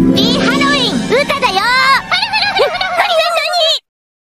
ッピーハロウィン歌だよ